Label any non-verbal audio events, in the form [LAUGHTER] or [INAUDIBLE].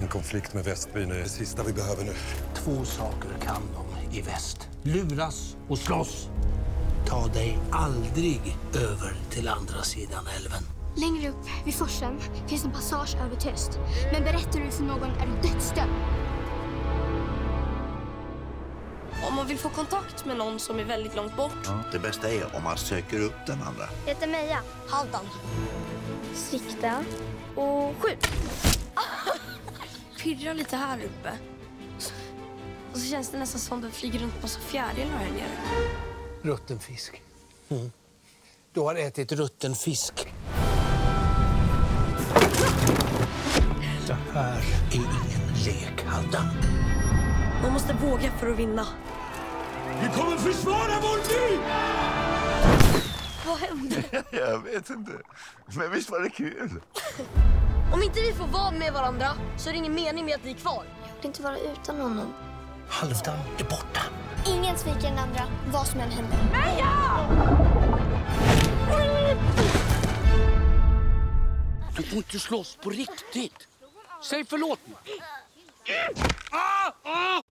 En konflikt med Västbyn är det sista vi behöver nu. Två saker kan de i väst. Luras och slåss. Ta dig aldrig över till andra sidan älven. Längre upp vid forsen finns en passage över till öst. Men berättar du för någon är du dödsdömd. Om man vill få kontakt med någon som är väldigt långt bort. Det bästa är om man söker upp den andra. Jag heter Meja. Halvdan. Sikta och skjut. Pirrar lite här uppe. Och så känns det nästan som det flyger runt massa fjärilar här nere. Rutten fisk. Mm. Du har ätit rutten fisk. Det här är ingen lek, Haldan. Man måste våga för att vinna. Vi kommer försvara vår by! Vad hände? [LAUGHS] Jag vet inte. Men visst var det kul? Om inte vi får vara med varandra så är det ingen mening med att vi är kvar. Jag vill inte vara utan honom. Halvdan är borta. Ingen sviker den andra, vad som än händer. Du får inte slåss på riktigt. Säg förlåt mig. Ah, ah!